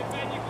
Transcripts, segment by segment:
Опять не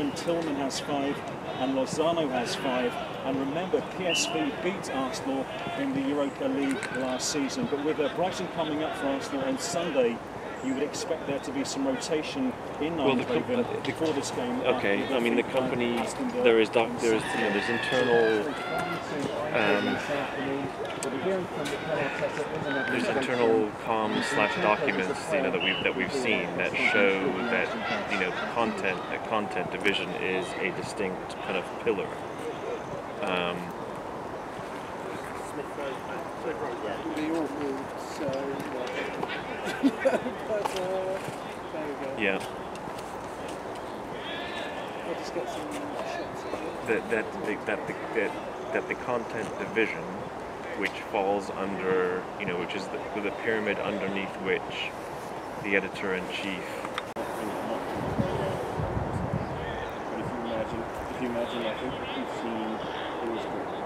7, Tillman has 5, and Lozano has 5. And remember, PSV beat Arsenal in the Europa League last season. But with Brighton coming up for Arsenal on Sunday, you would expect there to be some rotation in Well, the com- before this game. Okay, Uh, I mean the company. there is doc, there is you know, there's internal um, there's internal comms slash documents you know that we've that we've seen that show that you know content a content division is a distinct kind of pillar. Um, It'd be awful, so but, uh, there we go. Yeah. I'll just get some shots of That, that, the, that, the, that, that the content division, which falls under, you know, which is the, the pyramid underneath which the editor-in-chief But if you imagine, if you imagine, I think you've seen, it was great.